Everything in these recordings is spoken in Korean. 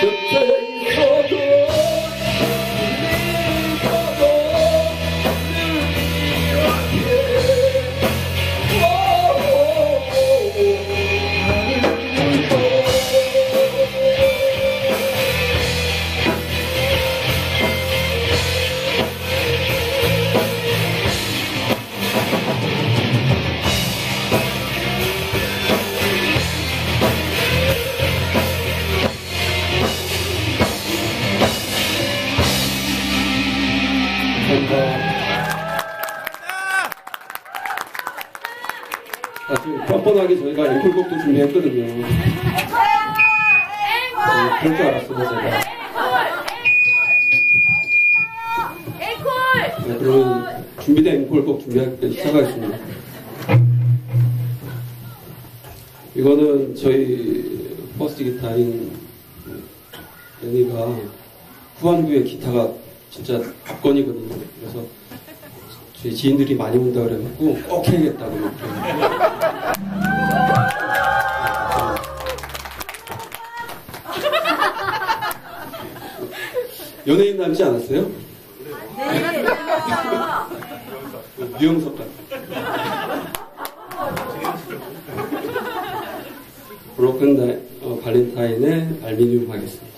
Good day. 뻔뻔하게 저희가 앵콜곡도 준비했거든요. 네, 그럴 줄 알았어요, 제가. 네, 그러면 준비된 앵콜곡 준비할 때 시작하겠습니다. 이거는 저희 first 기타인 연희가 후반부에 기타가 진짜 압권이거든요. 그래서 저희 지인들이 많이 온다 그래갖고 꼭 해야겠다고 연예인 닮지 않았어요? 유영석 같아. 브로큰 다, 어, 발렌타인의 알미늄 하겠습니다.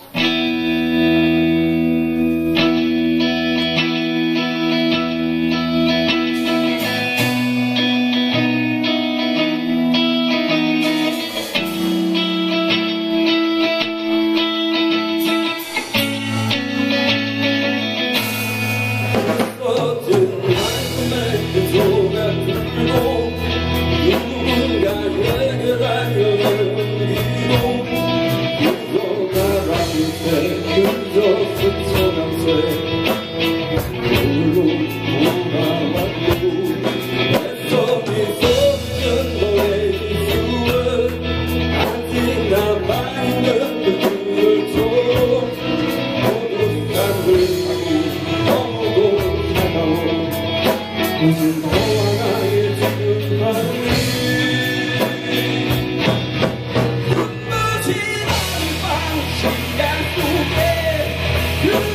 Yeah.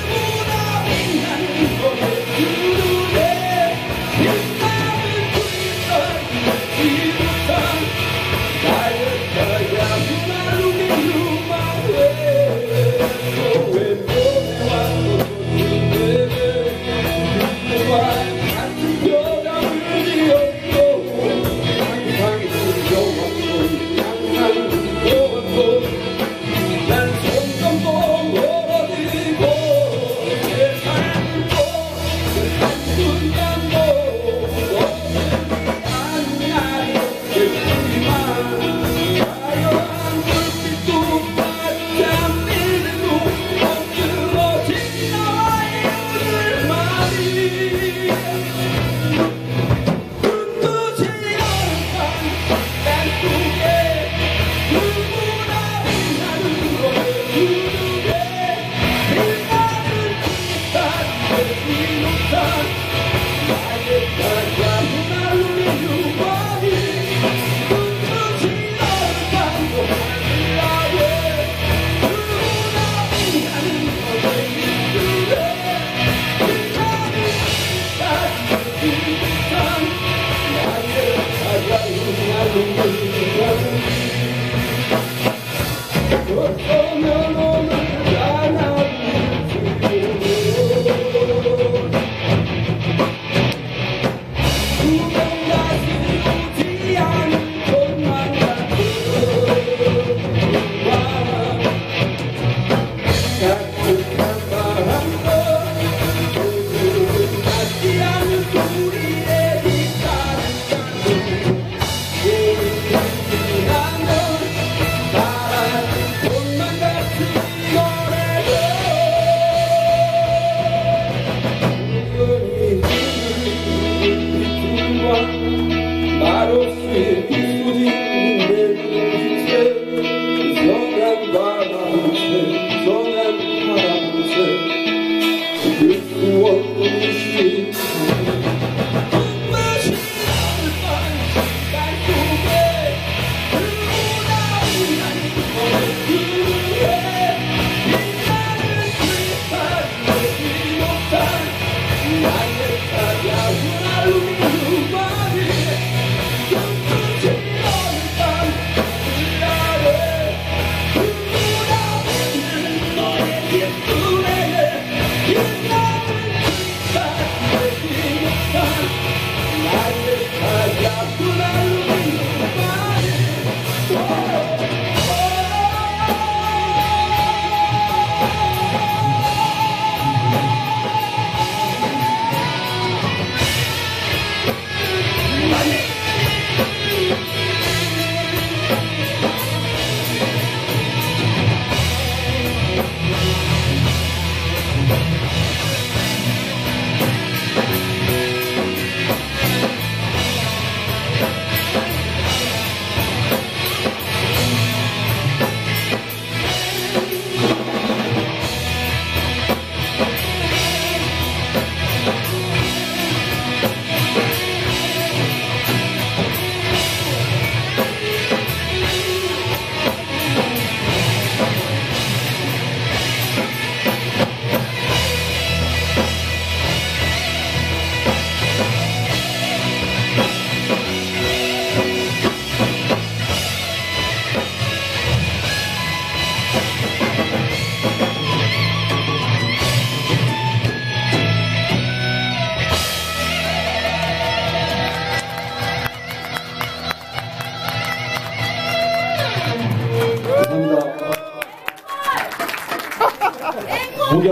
Night. 목이